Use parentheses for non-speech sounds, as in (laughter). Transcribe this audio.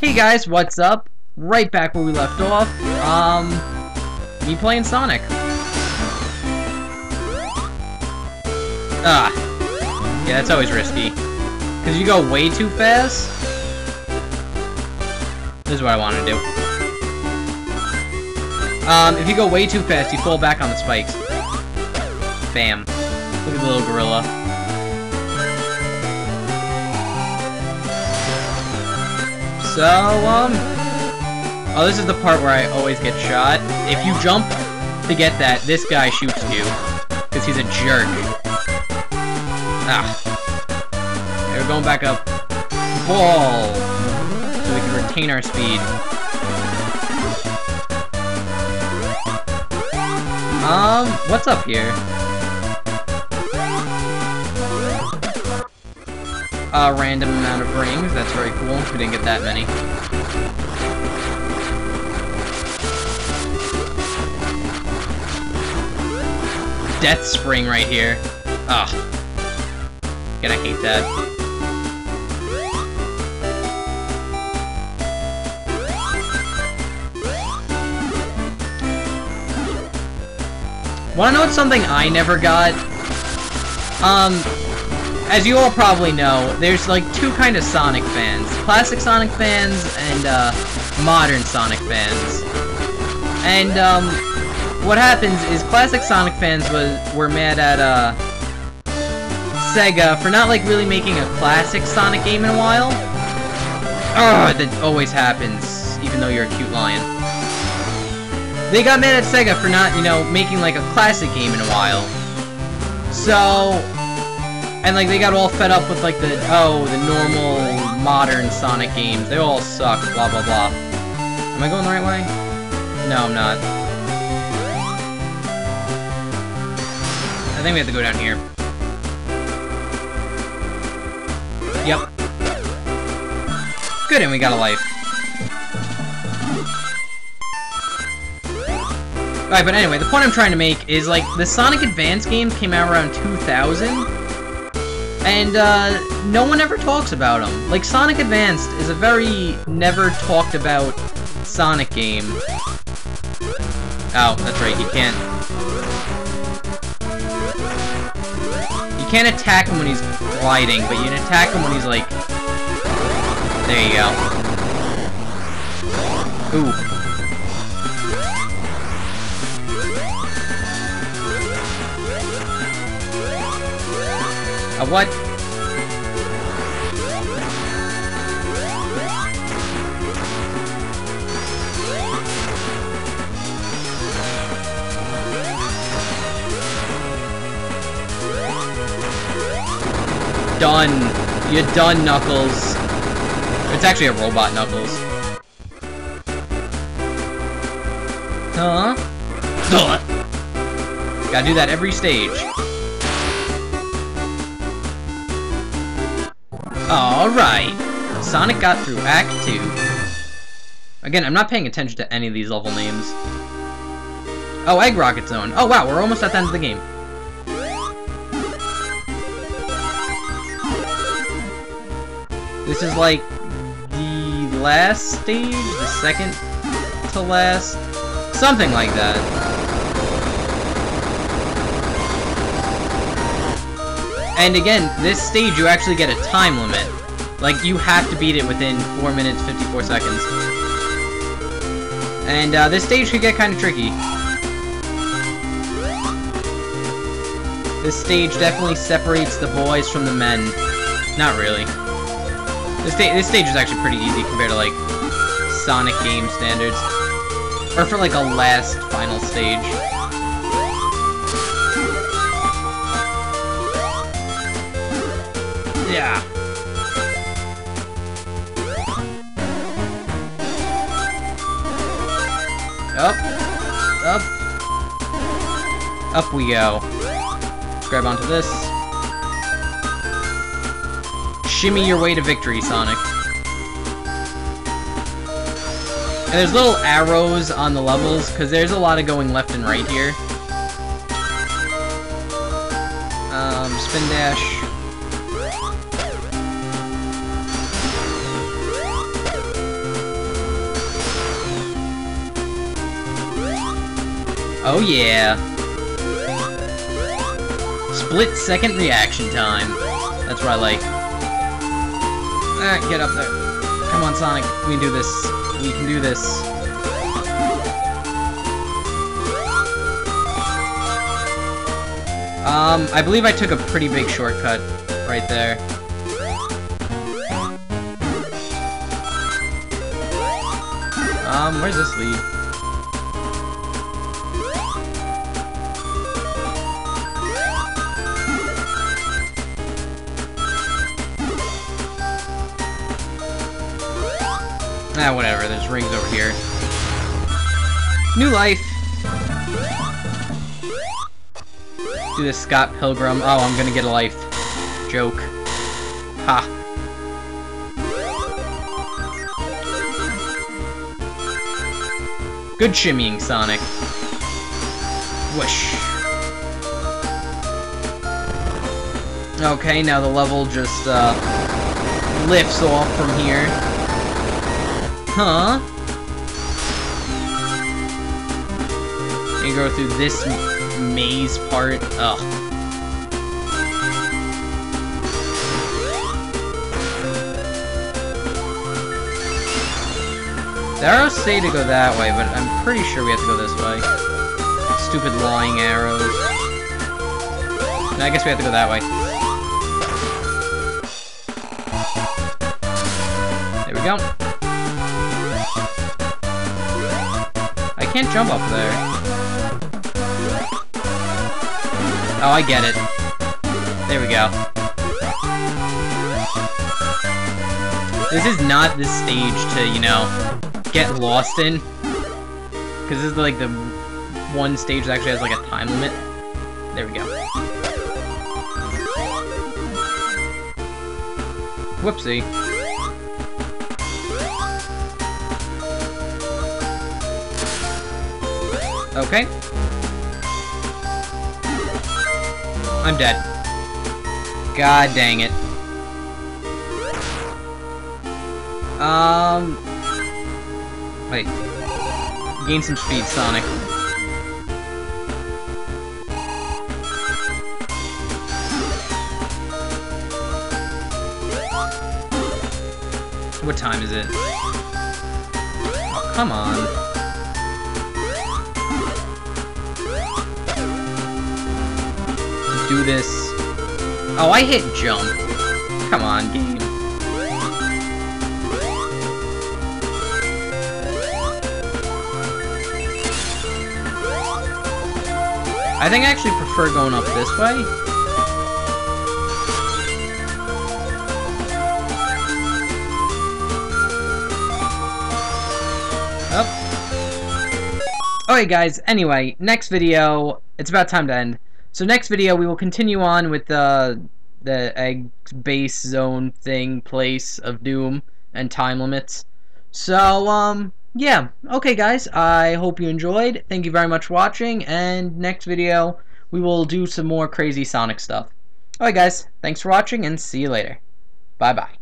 Hey guys, what's up? Right back where we left off. Um, me playing Sonic. Ah. Yeah, that's always risky. Because you go way too fast. This is what I want to do. Um, if you go way too fast, you fall back on the spikes. Bam. Look at the little gorilla. So, um... Oh, this is the part where I always get shot. If you jump to get that, this guy shoots you. Because he's a jerk. Ah. Okay, we're going back up. Ball! So we can retain our speed. Um, what's up here? A random amount of rings, that's very cool. We didn't get that many. Death Spring right here. Ugh. Gonna hate that. Wanna know something I never got? Um, as you all probably know, there's like two kind of Sonic fans. Classic Sonic fans and, uh, modern Sonic fans. And, um, what happens is classic Sonic fans was were mad at, uh, Sega for not, like, really making a classic Sonic game in a while. Ugh, that always happens, even though you're a cute lion. They got mad at Sega for not, you know, making, like, a classic game in a while. So, and, like, they got all fed up with, like, the, oh, the normal, modern Sonic games. They all suck, blah, blah, blah. Am I going the right way? No, I'm not. I think we have to go down here. Yep. Good, and we got a life. Alright, but anyway, the point I'm trying to make is, like, the Sonic Advance games came out around 2000, and, uh, no one ever talks about them. Like, Sonic Advanced is a very never-talked-about Sonic game. Oh, that's right, you can't... You can't attack him when he's gliding, but you can attack him when he's, like... There you go. Ooh. A what? Done. You're done, Knuckles. It's actually a robot Knuckles. Huh? (laughs) Gotta do that every stage. Alright. Sonic got through Act 2. Again, I'm not paying attention to any of these level names. Oh, Egg Rocket Zone. Oh, wow, we're almost at the end of the game. This is like the last stage? The second to last? Something like that. And again, this stage you actually get a time limit. Like, you have to beat it within 4 minutes 54 seconds. And uh, this stage could get kind of tricky. This stage definitely separates the boys from the men. Not really. This, sta this stage is actually pretty easy compared to, like, Sonic game standards. Or for, like, a last final stage. Yeah. Up. Up. Up we go. Grab onto this. Shimmy your way to victory, Sonic. And there's little arrows on the levels, because there's a lot of going left and right here. Um, spin dash. Oh yeah. Split second reaction time. That's what I like. Ah, get up there. Come on, Sonic. We can do this. We can do this. Um, I believe I took a pretty big shortcut right there. Um, where's this lead? Ah, whatever, there's rings over here. New life! Do this Scott Pilgrim. Oh, I'm gonna get a life. Joke. Ha. Good shimmying, Sonic. Whoosh. Okay, now the level just, uh, lifts off from here. Huh? You go through this maze part. Ugh. The arrows say to go that way, but I'm pretty sure we have to go this way. Stupid lying arrows. No, I guess we have to go that way. There we go. Can't jump up there. Oh, I get it. There we go. This is not the stage to, you know, get lost in. Because this is like the one stage that actually has like a time limit. There we go. Whoopsie. Okay. I'm dead. God dang it. Um, Wait. Gain some speed, Sonic. What time is it? Oh, come on. Do this. Oh, I hit jump. Come on, game. I think I actually prefer going up this way. Oh. Alright guys, anyway, next video, it's about time to end. So next video, we will continue on with the, the egg base zone thing, place of doom, and time limits. So, um, yeah, okay guys, I hope you enjoyed. Thank you very much for watching, and next video, we will do some more crazy Sonic stuff. Alright guys, thanks for watching, and see you later. Bye-bye.